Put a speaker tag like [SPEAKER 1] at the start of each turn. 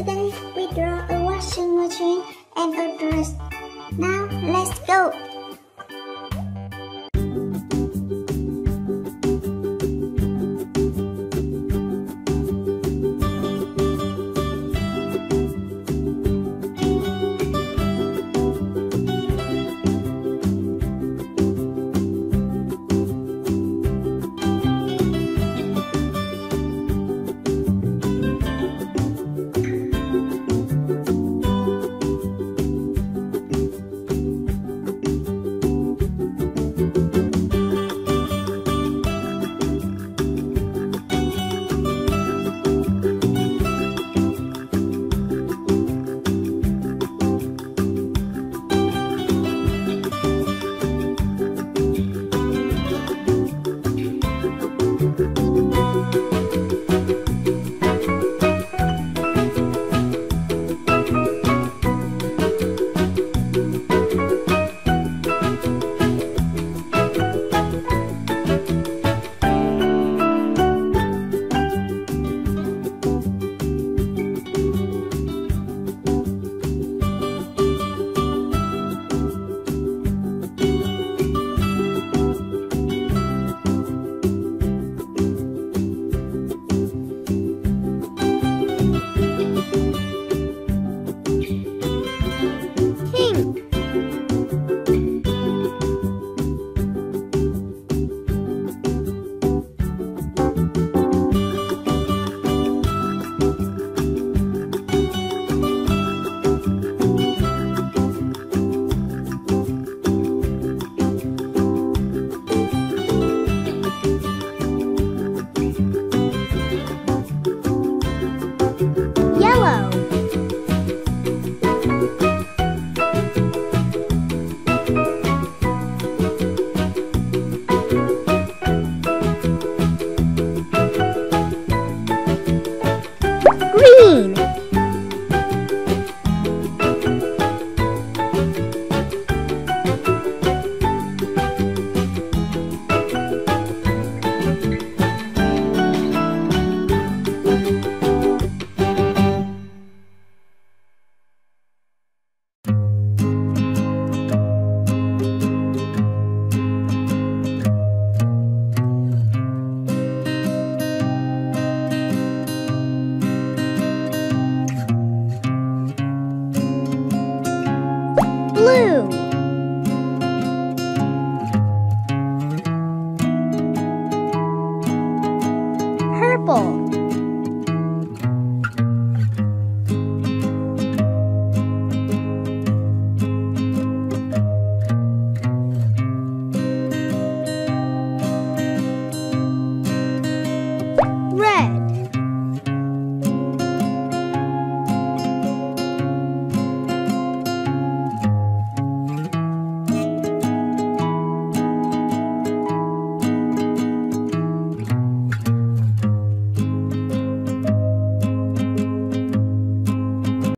[SPEAKER 1] Today we draw a washing machine and a dress. Now let's go!